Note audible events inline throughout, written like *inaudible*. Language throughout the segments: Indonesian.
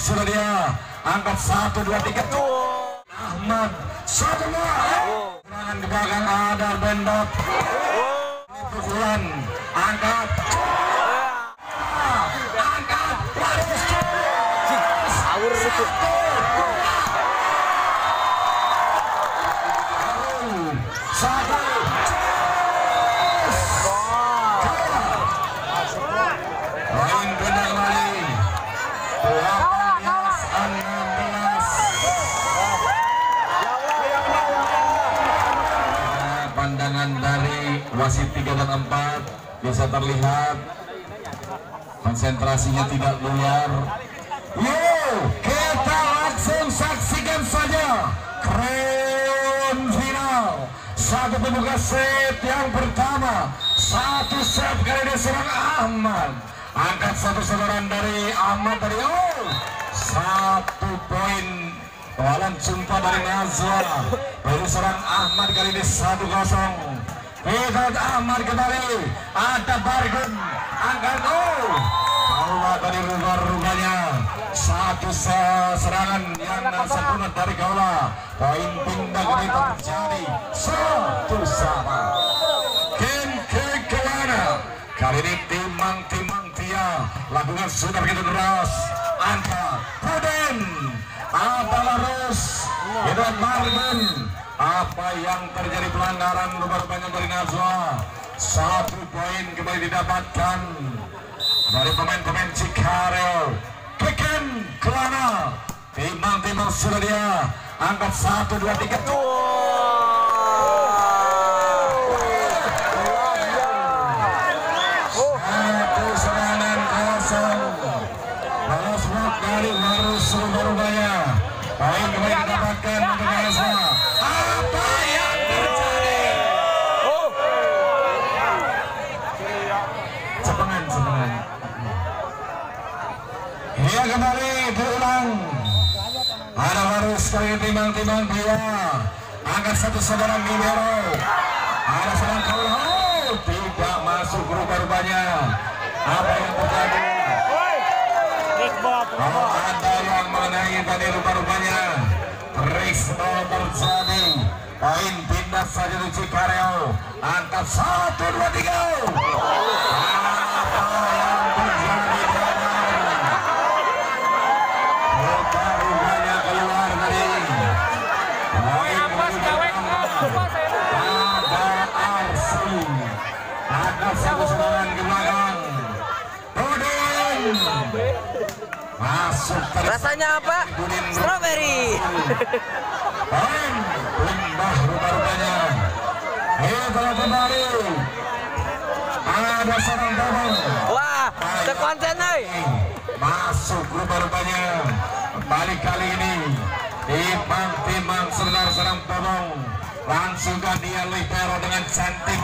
sudah dia angkat satu dua tiga. Ahmad satu dua. Serangan ke belakang ada bendot. Ini pukulan angkat. Angkat satu dari wasit 3 dan 4 bisa terlihat. Konsentrasinya tidak buyar. Yuk kita langsung saksikan saja grand final. Satu pembuka set yang pertama. Satu set kali ini serang Ahmad angkat satu sebaran dari Ahmad tadi. Oh satu poin. Walan jumpa dari Nazwa. Dari serang Ahmad kali ini satu kosong Lihat Ahmad kembali. Ada Bargun Angkat. Oh. Kaula tadi rubah-rubahnya Satu se- serangan yang sempurna dari Kaula Poin pindah kali terjadi Satu sama. Ken ke Kelana Kali ini timang-timang dia. Lakukan sudah begitu deras. Angka Puden Atalarus Itu Marvin Apa yang terjadi pelanggaran Rupanya dari Nazwa Satu poin kembali didapatkan Dari pemain-pemain Cikarel. Keken Kelana. Timang-timang sudah dia. Angkat satu, dua, tiga. Satu timbang-timbang dia. Angkat satu sebarang libero Ada seorang kaula Oh, tidak masuk rubah-rubahnya Apa yang terjadi? Kalau ada yang mengenai tadi rupa-rupanya Risno terjadi Poin pindah saja di Cikareo. Angkat satu, dua, tiga Masuk Rasanya apa? Strawberry. Rupa-rupanya Ini telah kembali Ada seorang babang Wah, sekonsen euy. Masuk rupa-rupanya Kembali kali ini. Timang-timang sebentar serang babang Langsungkan dia libero dengan cantik.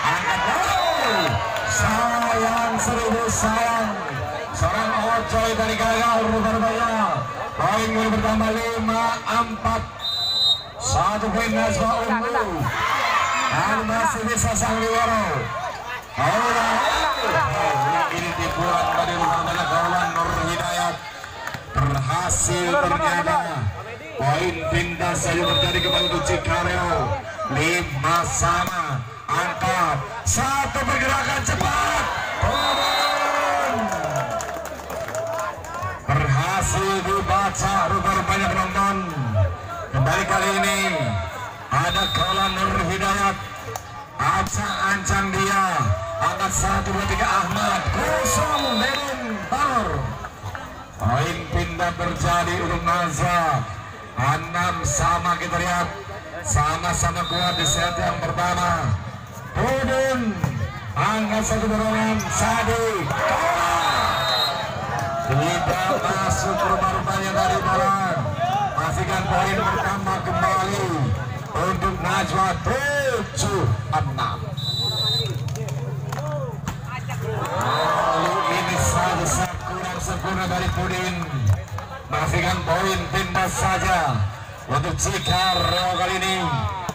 Angkat oh, Sayang seribu sayang. Seorang Ocoy dari gagal rupa-rupanya Poin gol bertambah lima empat. Satu poin Nazwa unggul Dan masih bisa sang libero Kaula ini tipuan dari rumah kawan Nur Hidayat. Berhasil ternyata poin pindah saja terjadi kembali untuk Cikareo. Lima sama angkat satu pergerakan cepat kembali kali ini ada kawan Nur Hidayat. Ancang-ancang dia angkat satu dua tiga Ahmad. Kosong Dedin Power poin pindah terjadi untuk Nazwa enam sama kita lihat. Sama-sama kuat di set yang pertama. Udin angkat satu dorongan. Sadi tidak masuk rumah-rumahnya dari bola pastikan poin pertama kembali untuk Najwa 7-6 Lalu ini satu kurang sempurna dari Pudin. Pastikan poin pindah saja. Untuk Cikareo kali ini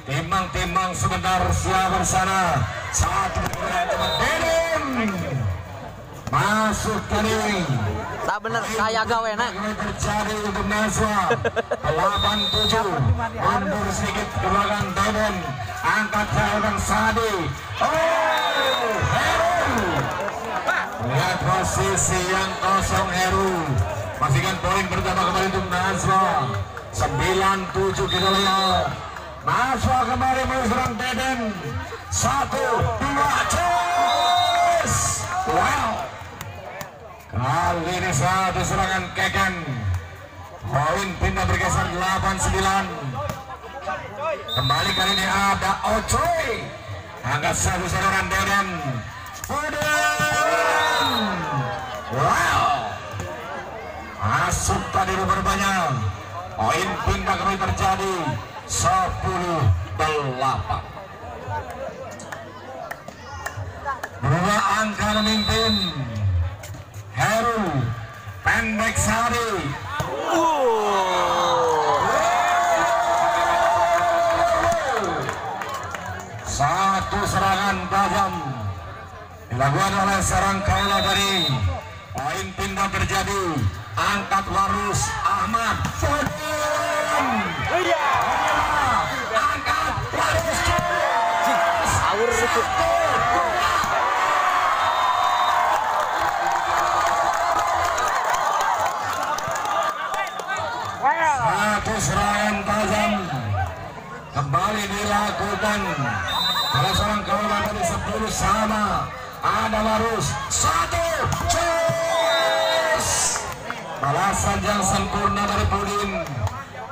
Timang-timang sebentar siap bersana. Satu pergerakan cepat Dedin Masuk kali Tak bener kayak gawe nak. Ini terjadi untuk Naswa 87 *laughs* Mundur sedikit ke belakang Deden Angkat seorang Sadi Oh Heru. Lihat posisi yang kosong Heru. Pastikan poin pertama kembali untuk Naswa 97 kita lihat. Naswa kembali menyerang Deden Satu Dua Cheers Wow Kali ini satu serangan Keken. Poin pindah bergeser 8-9 Kembali kali ini ada Ocoy. Angkat satu serangan Deden. Udin Wow. Masuk tadi banyak. Poin pindah kembali terjadi 10-8 Dua angka memimpin Pendek Sari Satu serangan tajam. Dilakukan oleh serang kaula dari Poin pindah terjadi. Angkat Warus Ahmad. Fodin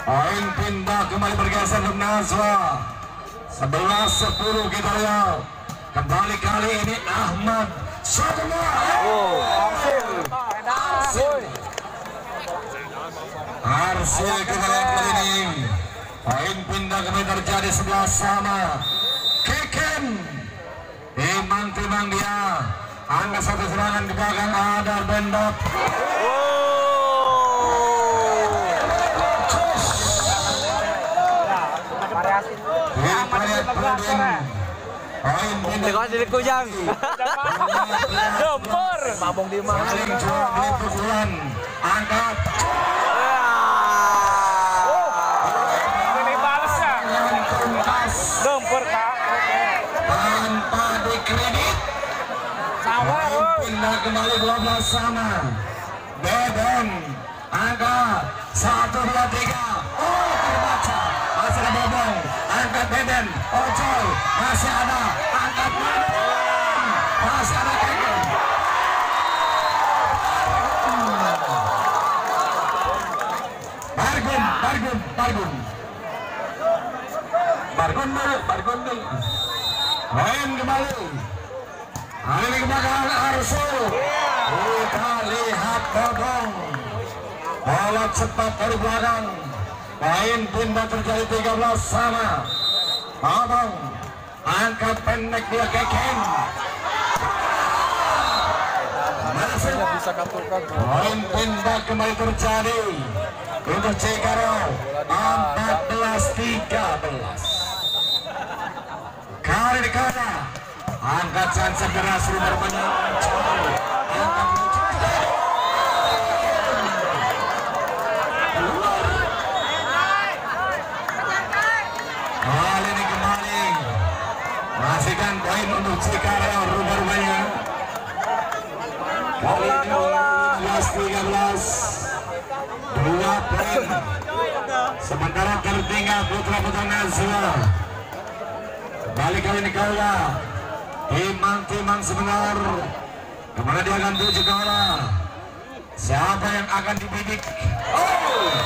poin pindah kembali bergeser ke Nazwa. 11-10 kita lihat. Kembali kali ini Ahmad. Satu Arsul. Kita lihat kali ini. Poin pindah kembali terjadi sebelah sama Keken. Timang-timang dia. Angka satu serangan ke belakang ada Bendot. Hikayat Dengan diri kujang. Gempor. Mabong di mana? Pukulan Angkat. Gempur kak. tanpa dikredit. Pindah kembali 12 sama Beben angkat. Satu dua tiga. Oh terbaca. Masih ada Bobong angkat Beben Masih ada angkat masih ada Keken Bargun Bargun Bargun. Bargun dulu Bargun dulu Main kembali. Kali ini ke belakang Arsul. Kita lihat Bogong Bola cepat dari belakang. Main pindah terjadi 13 sama Bogong Angkat pendek dia Keken Masuk Poin pindah kembali terjadi Untuk Cikaro 14-13 Kali ini kala Angkat Sansa keras rumah banyak Angkat putra-putra Nazwa. Kembali kali ini kaula Timang-timang sebenar Ke mana dia akan tuju kaula Siapa yang akan dibidik? Oh!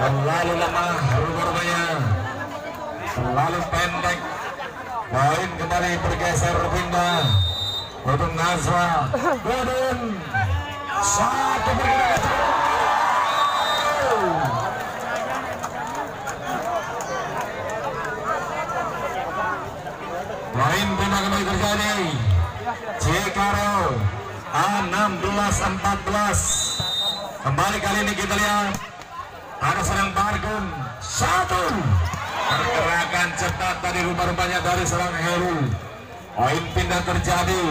Terlalu lemah rumah-rumahnya Terlalu pendek. Poin kembali bergeser pindah. Untuk Nazwa. Godun Satu bergerak Poin pindah kembali terjadi. Cikaro 16-14 Kembali kali ini kita lihat Ada serang Bargun. Satu. Pergerakan cepat tadi rupa-rupanya dari serang Heru. Poin pindah terjadi.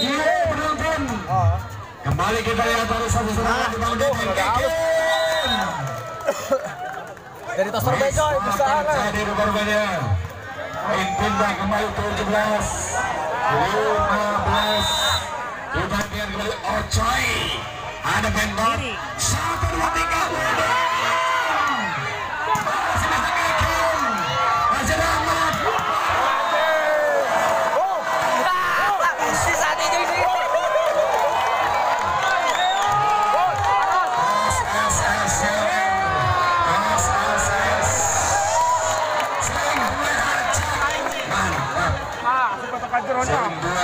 Iya penonton. Kembali kita lihat dari satu di bawah Keken. Dari Tosor Bejo itu sana. Jadi Main pindah kembali 17 15 Kita biar kembali Ocoy Ada pendek Satu dua tiga Grona.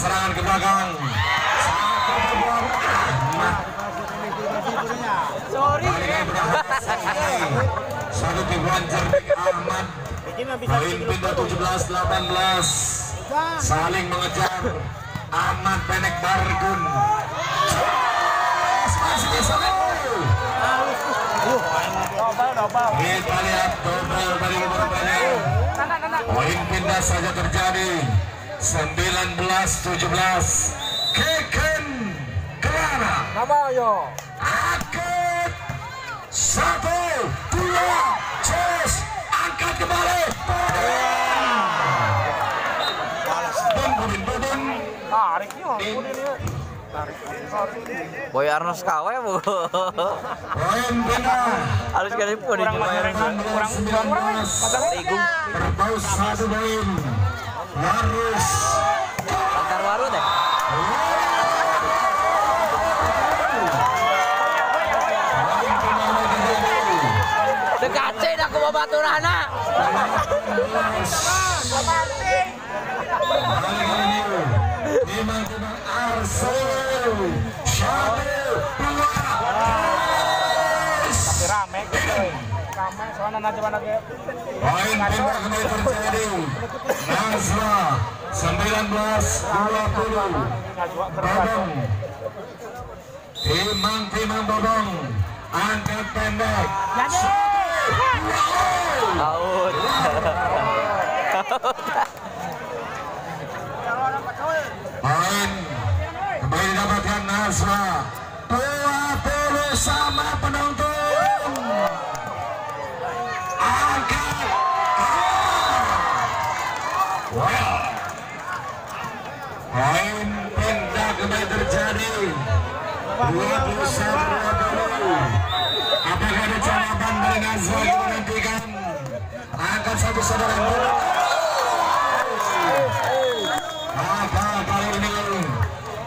Serangan ke belakang. Satu. Sorry. Satu tipuan cerdik Ahmad. Poin pindah 17 18. Saling mengejar. Ahmad Benek Bargun. Masih bisa. Dobel, dobel. Kita lihat double dari. Nana, nana. Poin pindah saja terjadi 19-17 Keken Kelana Nama yo. Akut Satu Dua Cus Angkat kembali. Tarik. Boy Arnos kawe bu. Harus kali pun di Kurang kurang kurang. Kurang kurang. Satu poin Harus Antar waru deh. Poin pindah lagi jadi Dekacin aku mau baturana. Memang memang Arsul Syabil Tapi rame gitu. Rame, soalnya nanti mana ke Poin pindah kembali terjadi Nazwa 19 Najwa 20 terus. Bodong. Timang Timang Bodong. Angkat pendek. Out. Poin. Kembali didapatkan Nazwa Angkat satu saudara. Apa kali ini?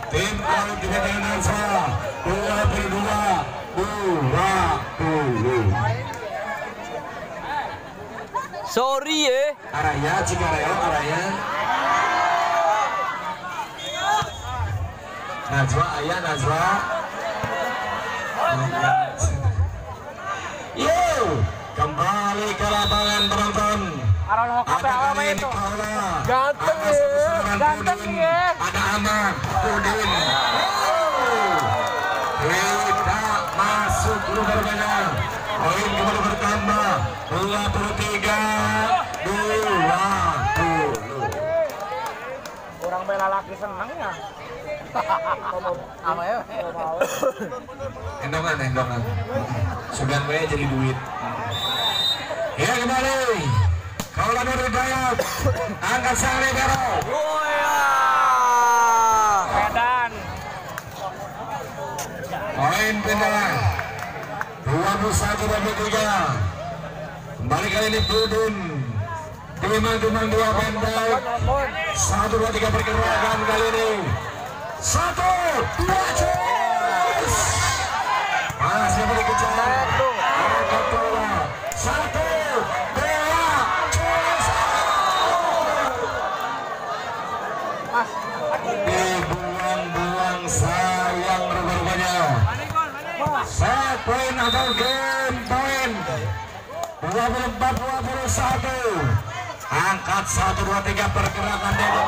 Tim di bagian Nazwa 22 20 Sorry ya. Araya Cikareo Araya. Najwa ayah Najwa Yo kembali ke lapangan penonton Arah lo kape ada apa itu? Ganteng ya, ganteng ya. ada Ahmad Pudin tidak masuk luar banyak poin kembali bertambah. 23 20 Kurang bela laki seneng ya. Apa ya? endongan endongan. Sugan gue jadi duit. Ya kembali ada Hidayat angkat sang libero Oh ya. Medan. poin pindah 21 23 kembali kali ini Budun Timang-timang dua pendek Satu, dua, tiga pergerakan kali ini. Satu, dua, cus Masih beri kejar set point atau game point 24-21 angkat 1 2 3 pergerakan dari